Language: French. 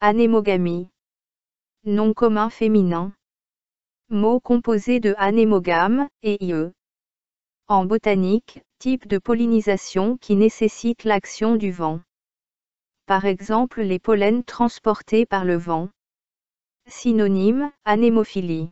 Anémogamie. Nom commun féminin. Mot composé de anémogame et ie. En botanique, type de pollinisation qui nécessite l'action du vent. Par exemple les pollens transportés par le vent. Synonyme, anémophilie.